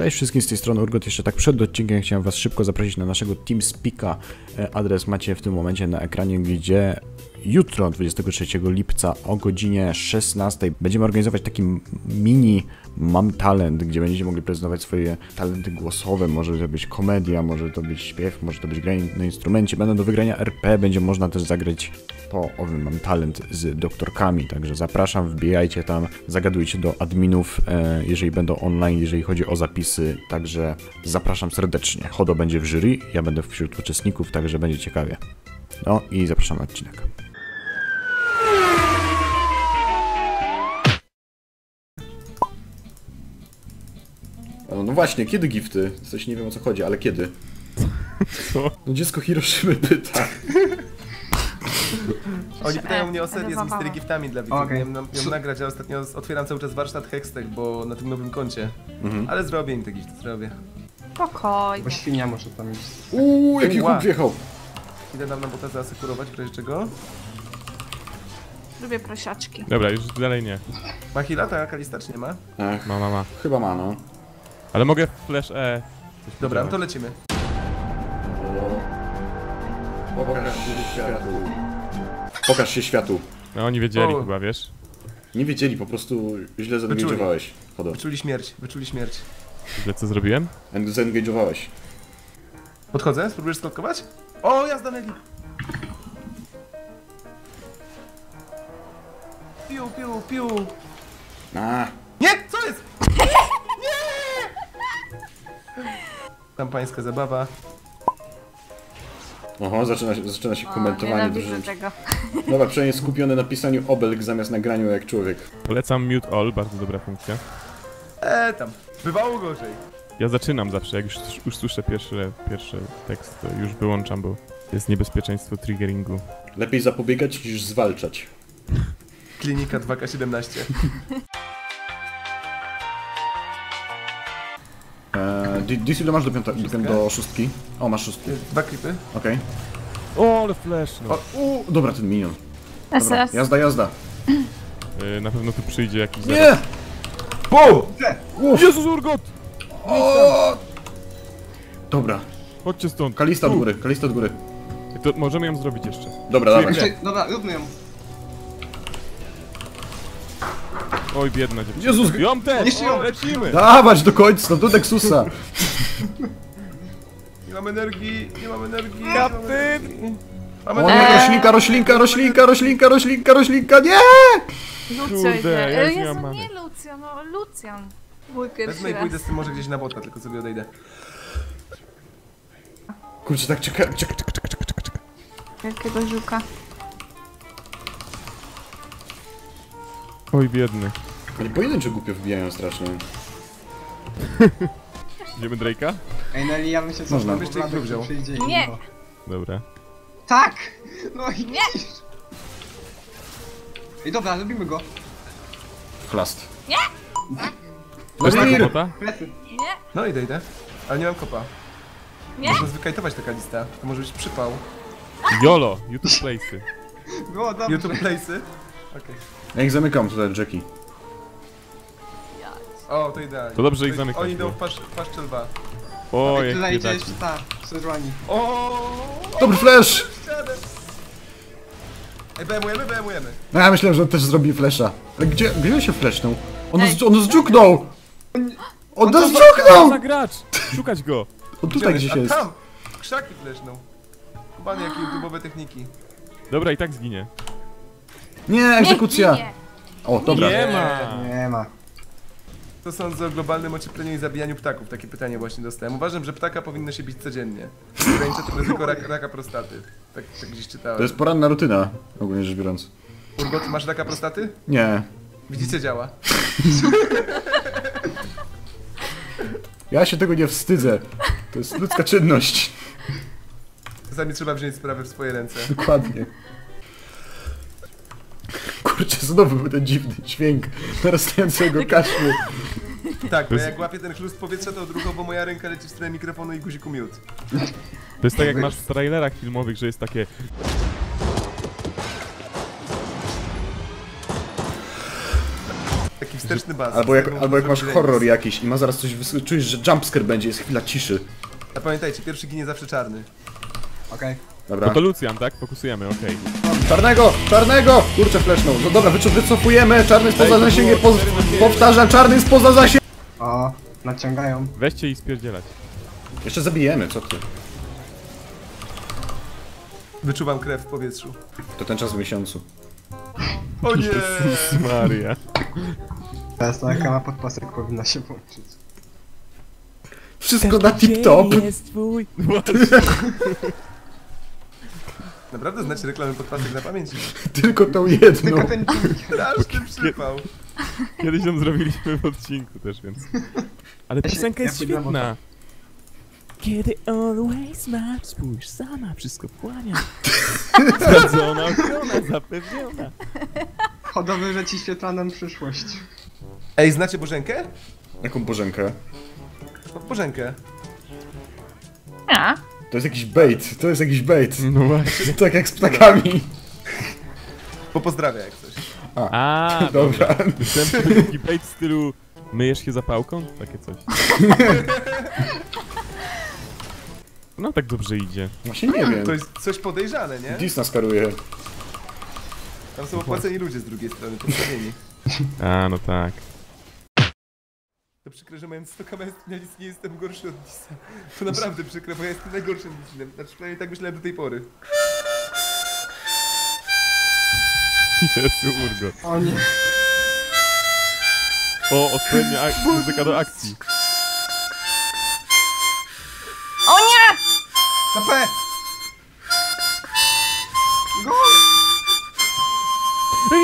Cześć wszystkim z tej strony Urgot. Jeszcze tak przed odcinkiem chciałem Was szybko zaprosić na naszego TeamSpeaka. E, Adres macie w tym momencie na ekranie, gdzie jutro, 23 lipca o godzinie 16 będziemy organizować taki mini Mam Talent, gdzie będziecie mogli prezentować swoje talenty głosowe. Może to być komedia, może to być śpiew, może to być granie na instrumencie. Będą do wygrania RP, będzie można też zagrać po owym Mam Talent z doktorkami. Także zapraszam, wbijajcie tam, zagadujcie do adminów, e, jeżeli będą online, jeżeli chodzi o zapisy. Także zapraszam serdecznie. Chodo będzie w jury, ja będę wśród uczestników, także będzie ciekawie. No i zapraszam na odcinek. O, no właśnie, kiedy gifty? Coś nie wiem o co chodzi, ale kiedy? Co? No dziecko Hiroszymy pyta. Oni pytają mnie o serię z mystery giftami dla widzów. Okej. Miałem, nam- miałem nagrać, a ostatnio otwieram cały czas warsztat Hextech, bo na tym nowym koncie. Mhm. Ale zrobię im te gifty, zrobię. Spokojnie. Bo świnia może tam iść. Uuu, jaki chłop wjechał. Idę nam na bota zaasekurować, w razie czego. Lubię prosiaczki. Dobra, już dalej nie. Ma heala, ta Kalista czy nie ma? Ech, Ma, ma, ma. chyba ma, no. Ale mogę flash E. Coś Dobra, no to lecimy. Pokaż się światu. Pokaż się światu. No oni wiedzieli O. chyba, wiesz? Nie wiedzieli, po prostu źle zengage'owałeś. Chodo. Wyczuli śmierć, wyczuli śmierć. Źle co zrobiłem? Zengage'owałeś. Podchodzę, spróbujesz skotkować? O, jazda Nelly! Piu, piu, piu. A, Nie, co jest? Nie! Tam pańska zabawa. Oho, zaczyna się, zaczyna się O, komentowanie drużyny. tego. Dobra, przynajmniej skupiony na pisaniu obelg zamiast nagraniu jak człowiek. Polecam mute all, bardzo dobra funkcja. E, tam. Bywało gorzej. Ja zaczynam zawsze, jak już, już słyszę pierwszy, pierwszy tekst, to już wyłączam, bo jest niebezpieczeństwo triggeringu. Lepiej zapobiegać niż zwalczać. Klinika 2K17. Dis, ile masz do, piąta, do, do szóstki? O, masz szóstki. Dwa klipy. Okej. O, ale flash, no. U, dobra, ten minion. Dobra, SS. jazda, jazda. Y, na pewno tu przyjdzie jakiś Nie! BUM! Uf. Jezus Urgot! O! Dobra, Chodźcie stąd. kalista od Tu. góry, kalista od góry. To możemy ją zrobić jeszcze. Dobra, dawaj. Jeszcze, dobra, róbmy ją. Oj, biedna dziewczyna. Jezus, Ją też! Jeszcze ją. Lecimy! dawać do końca, do Nexusa. Nie mam energii, nie mam energii. nie Kaptyn! mam energii. Mam O nie, energii. roślinka, roślinka, roślinka, roślinka, roślinka, roślinka, nie! Idzie. ja nie Jezu, mam nie many. Lucjan, no Lucjan. Mój pierwszy Wezmę i raz. pójdę z tym może gdzieś na bota, tylko sobie odejdę. Kurczę, tak czeka, czeka, czeka, czeka, czeka, czeka. Jakiego żuka. Oj, biedny. Oni pojedyncze głupio wbijają strasznie. Idziemy Drake'a? Ej, Nelly, ja bym się Można. cofnął, bo Jeszcze ich Wladek wziął. tu przyjdzie i Nie. Dobra. Tak! No i... Nie. Ej, dobra, robimy go. Chlast. Nie. Też tak Vladimir! robota? Plecy. Nie, No idę, idę. Ale nie mam kopa. nie. Można zwykajtować taka lista. To może być przypał. YOLO! YouTube Place'y. Było dobrze. YouTube place'y. Okej. Ja ich zamykam tutaj, Jackie. O, to idealnie. To dobrze ich zamykać Oni idą było. w pasz, paszczę lwa. O, jak tutaj idzie biedaki. jeszcze ta, Sejuani. O! Dobry flash! Ścianę! Ej, BM-ujemy, BM-ujemy. No ja myślałem, że on też zrobi flasha. Ale gdzie, gdzie on się flashnął? On, z, on! On nas Co zdżuknął! za gracz! Szukać go! On tutaj Gdzie gdzieś A jest. tam! Krzaki fleszną. Kubany, jakie YouTube'owe techniki. Dobra, i tak zginie. Nie, egzekucja! ginie. O, dobra. Nie ma! Nie ma. Co sądzę o globalnym ociepleniu i zabijaniu ptaków? Takie pytanie właśnie dostałem. Uważam, że ptaka powinno się bić codziennie. Ogranicza to ryzyko rak, raka prostaty. Tak, tak gdzieś czytałem. To jest poranna rutyna, ogólnie rzecz biorąc. Urgot, masz raka prostaty? Nie. Widzicie, działa. Ja się tego nie wstydzę. To jest ludzka czynność. Czasami trzeba wziąć sprawę w swoje ręce. Dokładnie. Kurczę, znowu był ten dziwny dźwięk narastającego kaszlu. Tak, bo jak łapię ten chlust powietrza, to odruchowo bo moja ręka leci w stronę mikrofonu i guziku mute. To jest tak jak masz w trailerach filmowych, że jest takie Taki wsteczny bas. Albo jak, albo jak masz horror jakiś i ma zaraz coś czujesz, że jumpscare będzie, jest chwila ciszy. A pamiętajcie, pierwszy ginie zawsze czarny. Okej. Dobra. No to Lucian, tak? Fokusujemy, okej. Czarnego! Czarnego! Kurczę, fleszną. No dobra, wyco- wycofujemy, czarny jest poza zasięgiem, po, powtarzam, czarny jest poza zasięgiem. O, naciągają. Weźcie i spierdzielać. Jeszcze zabijemy, co ty? Wyczuwam krew w powietrzu. To ten czas w miesiącu. O nie! Jezus Maria. Teraz ta reklama podpasek powinna się włączyć. Wszystko na tip-top. jest twój. Naprawdę znacie reklamy podpasek na pamięci? Tylko tą jedną. Tylko ten ten przypał. Kiedyś ją zrobiliśmy w odcinku też, więc... Ale piosenka jest świetna. Kiedy always ma spójrz sama wszystko wchłania. Sprawdzona, ochrona, zapewniona. Hodowy, że ci świetla nam przyszłość. Ej, znacie Bożenkę? Jaką bożenkę? Bożenkę. A, To jest jakiś bait, to jest jakiś bait. No właśnie. Tak jak z ptakami. Bo pozdrawia jak coś. A, Dobra. Myślałem, że to taki bait w stylu myjesz się zapałką? Takie coś. No tak dobrze idzie. Właśnie nie wiem. To jest coś podejrzane, nie? Dis nas karuje. Tam są opłaceni ludzie z drugiej strony, postawieni. A, no tak. To przykre, że mając 100 kamer ja nic nie jestem gorszy od Disa. To naprawdę przykre, bo ja jestem najgorszym Disinem. Znaczy przynajmniej tak myślałem do tej pory. Jezu, urgot. O nie. O, odpowiednia ak- muzyka do akcji. o nie! Na P! Go!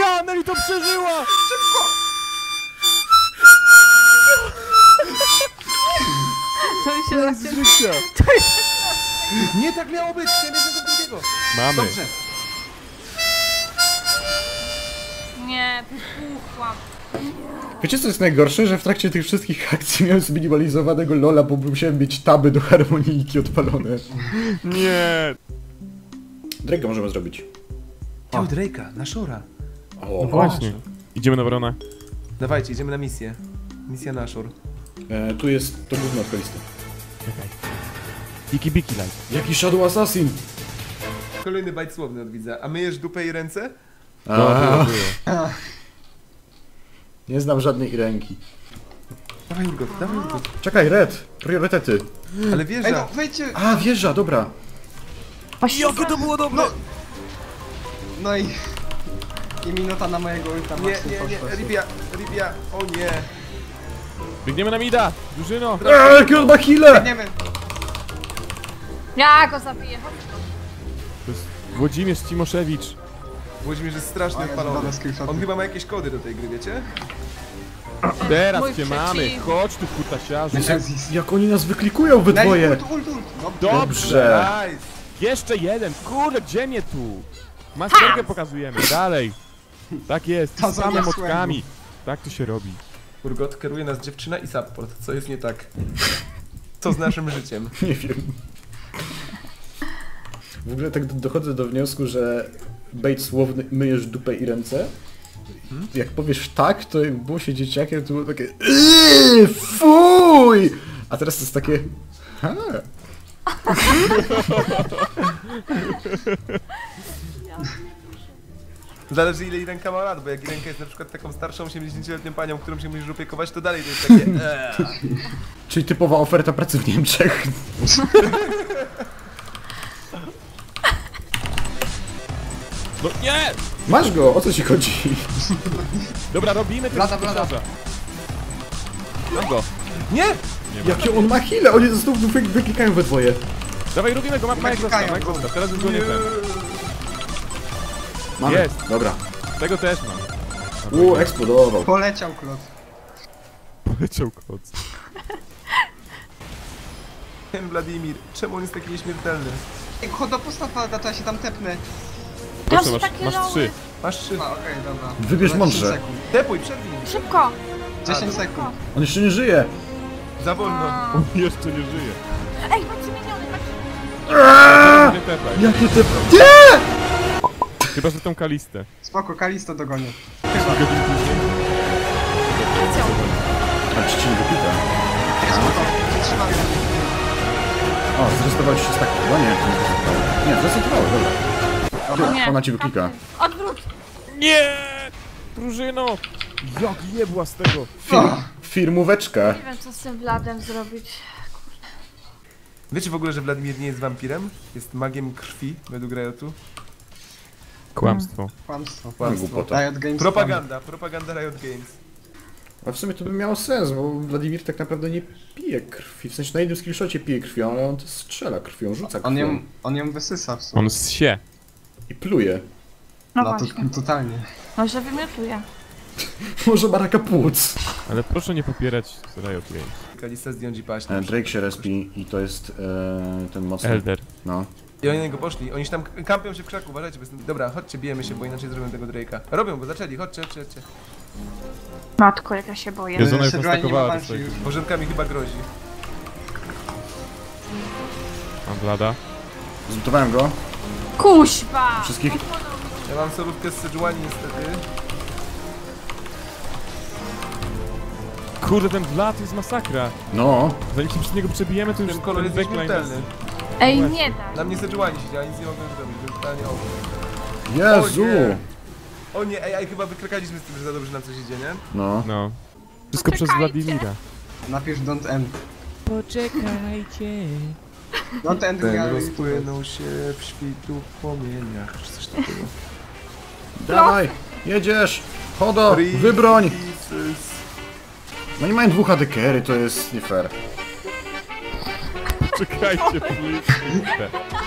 Ja, Nelly to przeżyła! Szybko! To się Z zaczyna. życia! Nie tak miało być! Chciałem jednego drugiego! Mamy. Dobrze. Nie, wybuchłam. Wiecie co jest najgorsze? Że w trakcie tych wszystkich akcji miałem zminimalizowanego lola, bo musiałem mieć taby do harmonijki odpalone. Nie! Drake'a możemy zrobić. Ciao Drake'a, na Shora. O, Właśnie. Idziemy na Barona. Dawajcie, idziemy na misję. Misja na Shore. e, tu jest to od kalisty. Czekaj. Biki biki light. Jaki Shadow Assassin? Kolejny bajt słowny od widza. A myjesz dupę i ręce? No, było, A, było. nie znam żadnej ręki. Dawaj Urgot, dawaj Urgot. Czekaj, Red, priorytety. Ale Ej wieża! no, wejdźcie! A, wieża, dobra. Właśnie Jakie to było dobre! No i... I minuta na mojego ulta Nie, właśnie nie, nie, poszła. Ribia, Ribia, o nie! Biegniemy na mida! Drużyno! Eee, jaki on ma healę! Nie wiem. Ja go zabiję, chodź. To jest Włodzimierz Cimoszewicz. Włodzimierz jest strasznie screenshoty. On chyba ma jakieś kody do tej gry, wiecie? Teraz Mój cię mamy! przeciwnik. Chodź tu, kutasiarzu! Jak oni nas wyklikują we Daj, dwoje. ult, ult, ult. Dobrze. Dobrze! Nice! Jeszcze jeden! Kurde, gdzie mnie tu? Masterkę pokazujemy, dalej! Tak jest, z same zamiast mockami. Tak to się robi. Urgot kieruje nas dziewczyna i support. Co jest nie tak? Co z naszym życiem? Nie wiem. W ogóle tak do- dochodzę do wniosku, że bait słowny myjesz dupę i ręce. Jak powiesz tak, to jak było się dzieciakiem, to było takie "Yy, fuj! A teraz to jest takie ha. Zależy ile ręka ma lat, bo jak ręka jest na przykład taką starszą 70-letnią panią, którą się musisz opiekować, to dalej to jest takie eee. Czyli typowa oferta pracy w Niemczech. No nie! Masz go, o co ci chodzi? Dobra, robimy tego Blada, blada. Mam go. Nie! Jakie on ma healę? Oni ze znów wy, wyklikają we dwoje. Dawaj, robimy go, ma zostaw, go. zostaw. Teraz już go nie ten. Mamy. Jest. Dobra. Tego też mam. U, eksplodował. Poleciał klot. Poleciał koc. Ten Wladimir, czemu on jest taki nieśmiertelny? Ej, chodo postaw pada, to ja się tam tepnę. Proszę, masz, takie masz trzy. Masz trzy. A, okej, dobra. Wybierz 10 mądrze. sekund. Tepuj, przerwij! Szybko! 10 sekund. On jeszcze nie żyje. Za wolno. A. On jeszcze nie żyje. Ej, patrzcie miniony, patrzcie. Teraz nie tepaj. Jakie te... Chyba, że tą kalistę. Spoko, Kalisto dogonię. Chciał. Ale czy ci nie wypita? Trzymam O, zresetował ci się tak. No nie, to nie zresetowało. Nie, zresetowało, dobra. Ty, Nie. ona ci wyklika. Odwrót. Nie! Drużyno! Jak jebła z tego? Firmóweczka. Nie wiem, co z tym bladem zrobić. Wiecie w ogóle, że Wladimir nie jest wampirem? Jest magiem krwi, według Riotu. Kłamstwo. kłamstwo. Kłamstwo. głupota. Riot Games Propaganda, propaganda Riot Games. A w sumie to by miało sens, bo Wladimir tak naprawdę nie pije krwi. W sensie na jednym skillshocie pije krwią, ale on to strzela krwią, rzuca krwią. On ją, on ją wysysa w sumie. On zsie. I pluje. No, No to właśnie. totalnie. Może wymiotuje. Może ma raka płuc. Ale proszę nie popierać Riot Games. Kalista zdjąć i paść. E, Drake się respi i to jest e, ten mocny. Elder. No. I oni na niego poszli. Oni się tam kampią się w krzaku, uważajcie. Bo jestem... Dobra, chodźcie, bijemy się, bo inaczej zrobią tego Drake'a. Robią, bo zaczęli, chodźcie, chodźcie, chodźcie. Matko, jak ja się boję. Jezu, ona już Sejuani nie ma nastakowała do walki swojego. już. Bożenka mi chyba grozi. Mam blada. Zlutowałem go. Kuźba! Wszystkich- Ja mam solówkę z Sejuani niestety. Kurde, ten blad jest masakra. No. Zanim się przez niego przebijemy, to już Ten kolor jest backline nieśmiertelny. Ej, nie da. Na mnie Sejuani siedziała, nic nie mogłem zrobić, więc totalnie o. Jezu! O nie. O nie, ej, ej, chyba wykrakaliśmy z tym, że za dobrze nam coś idzie, nie? No. No. Wszystko przez. Wladimira. Napisz don't end. Poczekajcie. Don't end Ten rozpłynął się w świtu płomieniach, czy coś takiego. Dawaj! Jedziesz! Chodo! Wybroń! No nie mają dwóch adekery, to jest nie fair. Czekajcie, please.